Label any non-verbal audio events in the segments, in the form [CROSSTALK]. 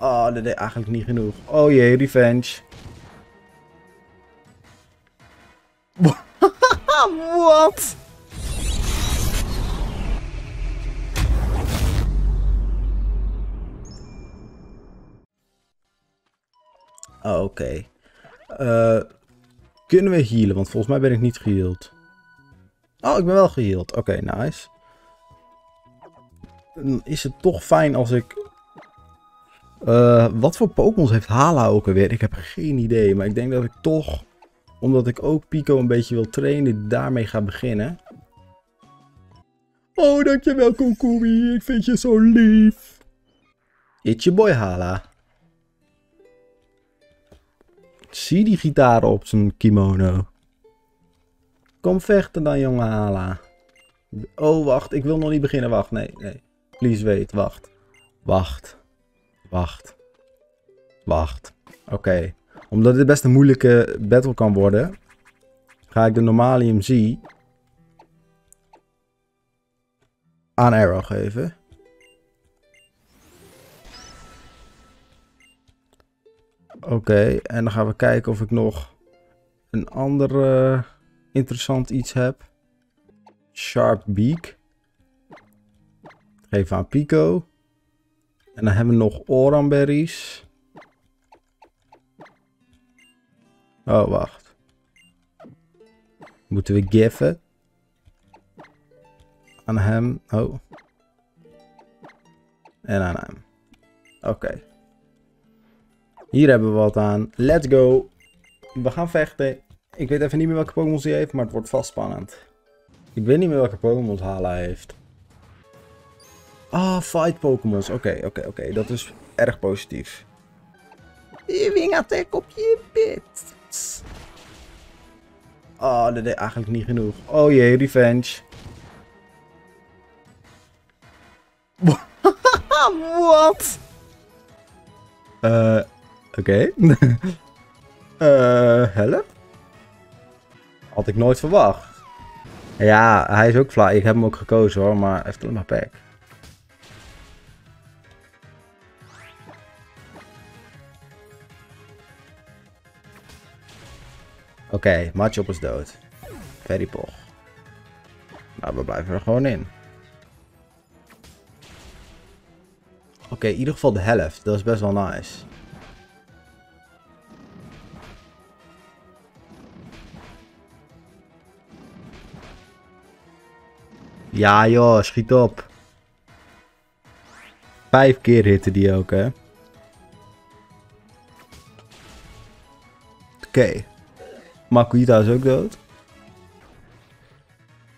Oh, dat deed eigenlijk niet genoeg. Oh jee, revenge. [LAUGHS] Wat? Oh, Oké. Eh, kunnen we healen? Want volgens mij ben ik niet geheeld. Oh, ik ben wel geheeld. Oké, nice. Dan is het toch fijn als ik... Eh, wat voor Pokémon heeft Hala ook alweer? Ik heb geen idee. Maar ik denk dat ik toch... Omdat ik ook Pico een beetje wil trainen, daarmee ga beginnen. Oh, dankjewel Kokumi. Ik vind je zo lief. It's your boy Hala. Zie die gitaar op zijn kimono. Kom vechten dan, jonge Hala. Oh, wacht. Ik wil nog niet beginnen. Wacht. Nee, nee. Please wait. Wacht. Wacht. Wacht. Wacht. Oké. Omdat dit best een moeilijke battle kan worden, ga ik de Normalium Z aan Arrow geven. Oké, en dan gaan we kijken of ik nog een ander interessant iets heb. Sharp Beak. Geef aan Pico. En dan hebben we nog Oranberries. Oh, wacht. Moeten we giffen. Aan hem. Oh. En aan hem. Oké. Hier hebben we wat aan. Let's go. We gaan vechten. Ik weet even niet meer welke Pokémon hij heeft, maar het wordt vast spannend. Ik weet niet meer welke Pokémon Hala heeft. Ah, fight Pokémons. Oké, oké, oké. Dat is erg positief. Wing attack op je bit. Oh, dat deed eigenlijk niet genoeg. Oh jee, revenge. [LAUGHS] Wat? Eh, oké. [LAUGHS] Eh, help? Had ik nooit verwacht. Ja, hij is ook fly. Ik heb hem ook gekozen hoor, maar alleen maar pack. Oké, okay, Machop is dood. Very poch. Nou, we blijven er gewoon in. Oké, in ieder geval de helft. Dat is best wel nice. Ja joh, schiet op. Vijf keer hitte die ook, hè. Oké. Makuita is ook dood.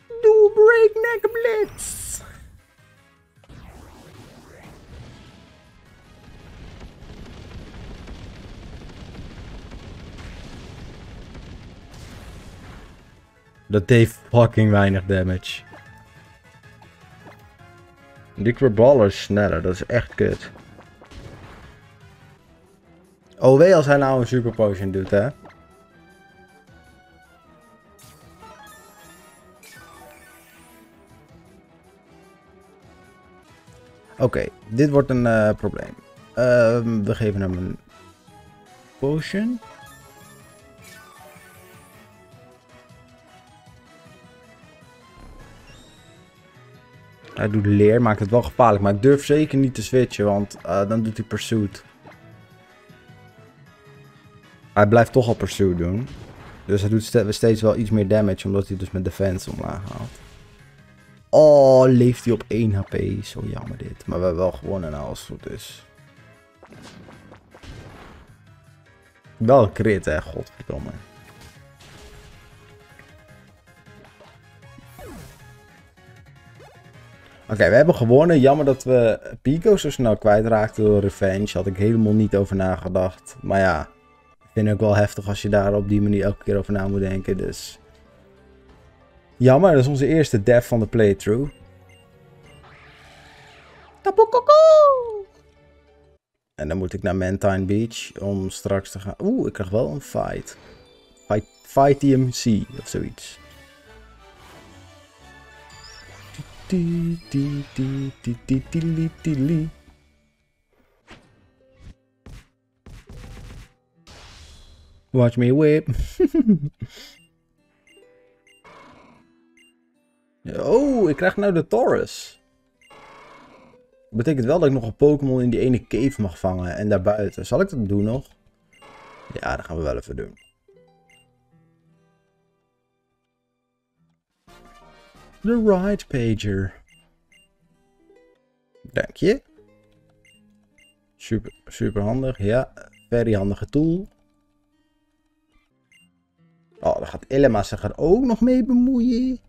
Doe breakneck blitz. Dat deed fucking weinig damage. Die Baller is sneller, dat is echt kut. Oh wee als hij nou een super potion doet hè. Oké, dit wordt een uh, probleem. Uh, we geven hem een potion. Hij doet leer, maakt het wel gevaarlijk. Maar ik durf zeker niet te switchen, want uh, dan doet hij pursuit. Hij blijft toch al pursuit doen. Dus hij doet steeds wel iets meer damage, omdat hij dus met defense omlaag haalt. Oh, leeft hij op 1 HP. Zo jammer dit. Maar we hebben wel gewonnen nou als het goed is. Wel crit hè, godverdomme. Oké, we hebben gewonnen. Jammer dat we Pico zo snel kwijtraakten door Revenge. Had ik helemaal niet over nagedacht. Maar ja, ik vind het ook wel heftig als je daar op die manier elke keer over na moet denken. Dus Jammer, dat is onze eerste dev van de playthrough. Tapoekoekoe! En dan moet ik naar Mantine Beach om straks te gaan... Oeh, ik krijg wel een fight. Fight, fight DMC of zoiets. Watch me whip. [LAUGHS] oh, ik krijg nou de Taurus. Dat betekent wel dat ik nog een Pokémon in die ene cave mag vangen en daarbuiten. Zal ik dat doen nog? Ja, dat gaan we wel even doen. De Ride Pager. Dank je. Super, super handig, ja. Very handige tool. Oh, daar gaat Elma zich er ook nog mee bemoeien.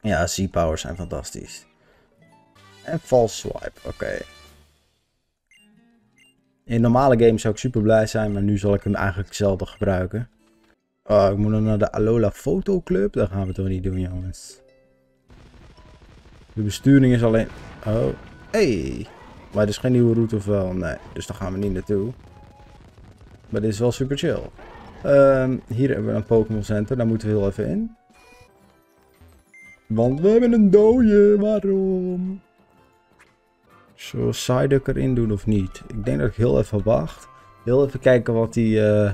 Ja, Z-powers zijn fantastisch. En false swipe, oké. In normale games zou ik super blij zijn, maar nu zal ik hem eigenlijk zelden gebruiken. Oh, ik moet nog naar de Alola Fotoclub. Dat gaan we toch niet doen, jongens. De besturing is alleen... Oh, hey. Maar er is geen nieuwe route of wel? Nee, dus daar gaan we niet naartoe. Maar dit is wel super chill. Um, hier hebben we een Pokémon Center. Daar moeten we heel even in. Want we hebben een dode. Waarom? Zullen we Psyduck erin doen of niet? Ik denk dat ik heel even wacht. Heel even kijken wat die... Uh,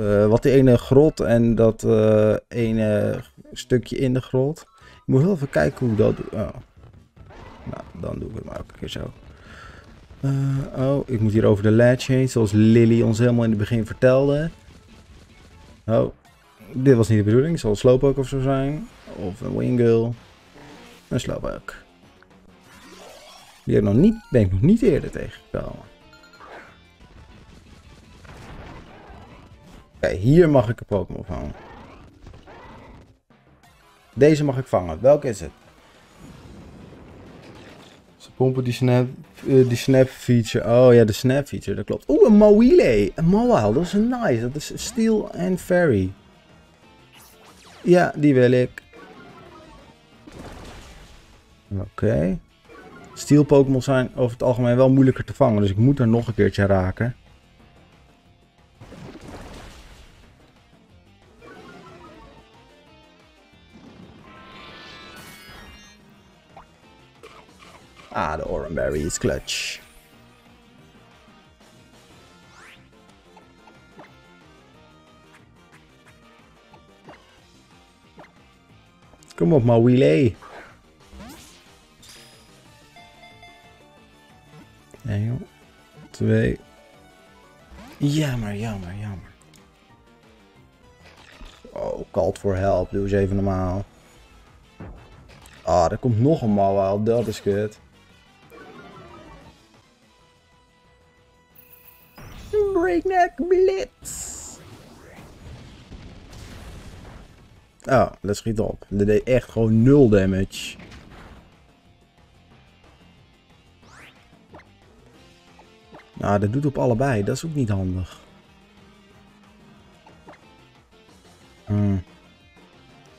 uh, wat die ene grot en dat uh, ene stukje in de grot. Ik moet heel even kijken hoe dat... Oh. Nou, dan doen we het maar ook een keer zo. oh, ik moet hier over de ledge heen, zoals Lily ons helemaal in het begin vertelde. Oh, dit was niet de bedoeling. Het zal een Slowpoke of zo zijn. Of een Wingull. Een Slowpoke. Die heb ik nog niet, ben ik nog niet eerder tegengekomen. Oké, hier mag ik een Pokémon vangen. Deze mag ik vangen. Welke is het? Ze pompen die snap, uh, die snap feature. Oh ja, de snap feature, dat klopt. Oeh, een Mawile. Een Mawile, dat is een nice. Dat is Steel and Fairy. Ja, die wil ik. Oké. Okay. Steel Pokémon zijn over het algemeen wel moeilijker te vangen. Dus ik moet er nog een keertje raken. Ah, de Oranberry is clutch. Kom op, Mawile. 1, 2. Jammer, jammer, jammer. Oh, called for help. Doe eens even normaal. Ah, er komt nog een Mawile. Dat is kut. Breakneck Blitz. Oh, dat schiet op. Dat deed echt gewoon nul damage. Nou, dat doet op allebei. Dat is ook niet handig. Hmm.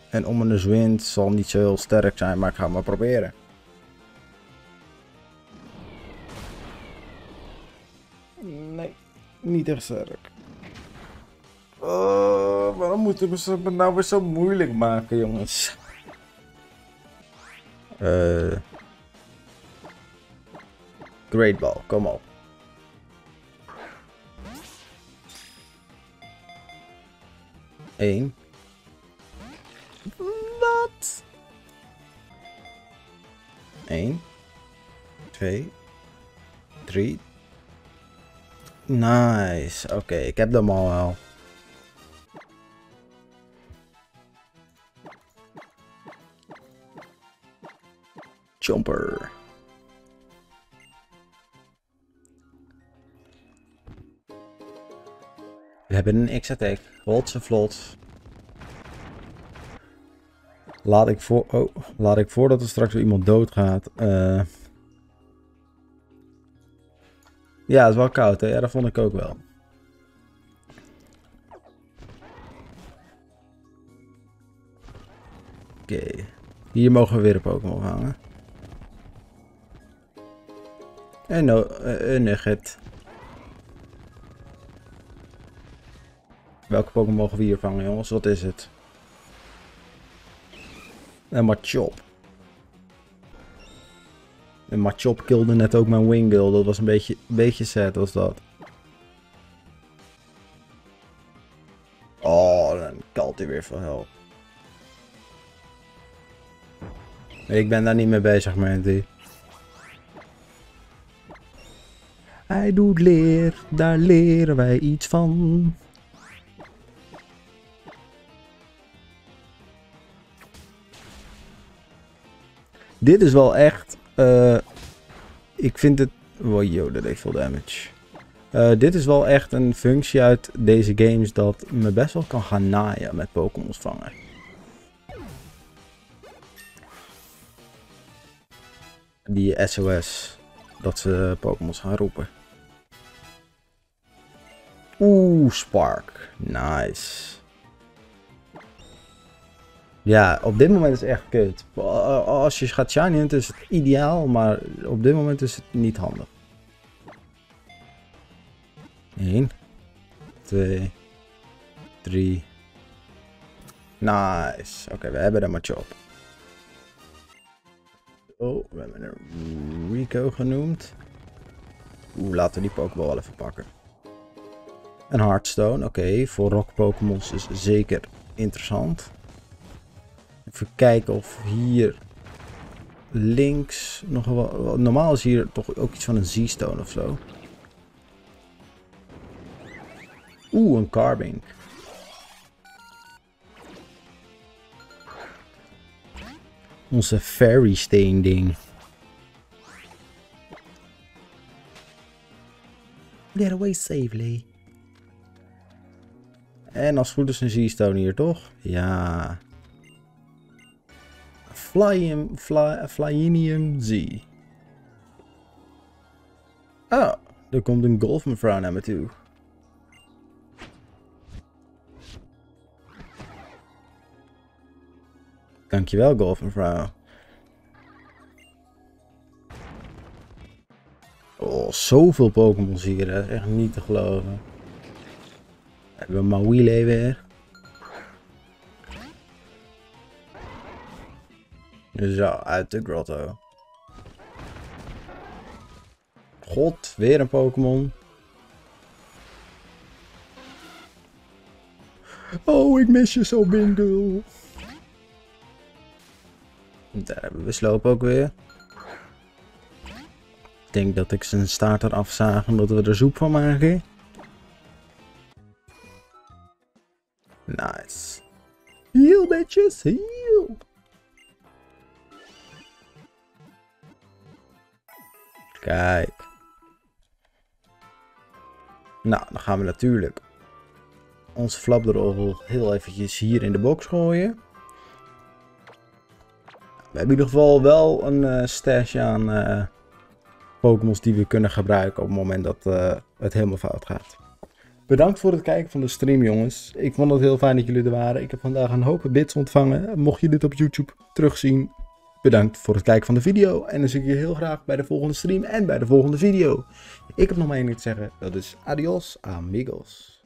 En om een wind zal niet zo heel sterk zijn, maar ik ga het maar proberen. Nee, niet echt sterk. Oh, waarom moeten we het nou weer zo moeilijk maken, jongens? Uh, great ball, kom op. Eén. Wat? Eén. Twee. Drie. Nice. Oké, okay, ik heb hem al wel. Jumper. We hebben een X-attack. Rotse vlot. Laat ik, voor, oh, laat ik voordat er straks weer iemand doodgaat. Uh... Ja, het is wel koud. Ja, dat vond ik ook wel. Oké. Hier mogen we weer een Pokémon hangen. Oh, eh, en een nugget. Welke Pokémon mogen we hier vangen, jongens? Wat is het? Een Machop. Een Machop kilde net ook mijn Wingull. Dat was een beetje, beetje sad, was dat. Oh, dan kalt hij weer van hel. Ik ben daar niet mee bezig, Mandy. Hij doet leer, daar leren wij iets van. Dit is wel echt... Uh, ik vind het... Wow, dat deed veel damage. Uh, dit is wel echt een functie uit deze games dat me best wel kan gaan naaien met Pokémon vangen. Die SOS. Dat ze Pokémon gaan roepen. Oeh, Spark. Nice. Ja, op dit moment is het echt kut. Als je gaat shiny is het ideaal, maar op dit moment is het niet handig. 1, 2, 3. Nice. Oké, we hebben er maar op. Oh, we hebben een Rico genoemd. Oeh, laten we die Pokéball wel even pakken. Een Hearthstone, oké. voor rock Pokémons is zeker interessant. Even kijken of hier links nog wel... Normaal is hier toch ook iets van een Z-stone of zo. Oeh, een carving. Onze fairy steen ding. Get away safely. En als het goed is een Z-stone hier, toch? Ja. Flyum, fly, Flyinium Z. Oh, er komt een golfmevrouw naar me toe. Dankjewel, golfmevrouw. Oh, zoveel Pokémon hier. Dat is echt niet te geloven. Hebben we Mawile weer. Zo, uit de grotto. God, weer een Pokémon. Oh, ik mis je zo, Bingo. Daar hebben we sloop ook weer. Ik denk dat ik zijn staart eraf zaag omdat we er soep van maken. Kijk. Nou, dan gaan we natuurlijk onze flapdrol heel eventjes hier in de box gooien. We hebben in ieder geval wel een uh, stash aan uh, Pokémons die we kunnen gebruiken op het moment dat uh, het helemaal fout gaat. Bedankt voor het kijken van de stream jongens. Ik vond het heel fijn dat jullie er waren. Ik heb vandaag een hoop bits ontvangen. Mocht je dit op YouTube terugzien, bedankt voor het kijken van de video. En dan zie ik je heel graag bij de volgende stream en bij de volgende video. Ik heb nog maar één ding te zeggen. Dat is adios amigos.